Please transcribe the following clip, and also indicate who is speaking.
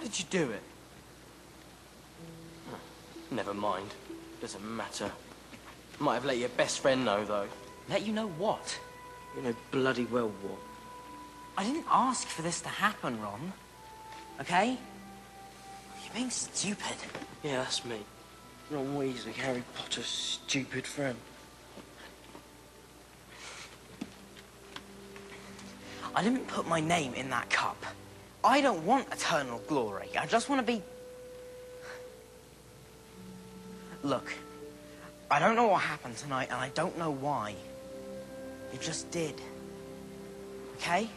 Speaker 1: How did you do it? Hmm. Never mind. Doesn't matter. Might have let your best friend know, though.
Speaker 2: Let you know what?
Speaker 1: You know bloody well what.
Speaker 2: I didn't ask for this to happen, Ron. Okay? You're being stupid.
Speaker 1: Yeah, that's me. Ron Weasley, Harry Potter's stupid friend.
Speaker 2: I didn't put my name in that cup. I don't want eternal glory. I just want to be... Look, I don't know what happened tonight, and I don't know why. It just did. Okay?